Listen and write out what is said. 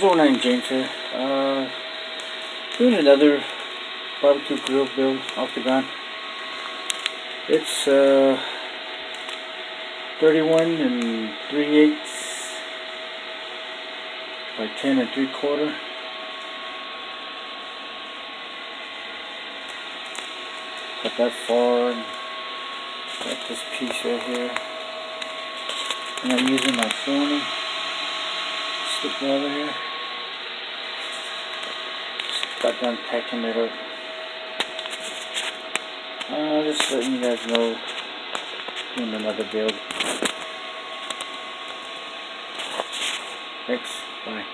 09 James here. Uh, doing another barbecue grill build, octagon. It's uh, 31 and 3 eighths by 10 and 3 quarter. Got that far. Got this piece right here. And I'm using my Forney stick over here. Just got done packing it up. Uh, just letting you guys know in another build. Thanks. Bye.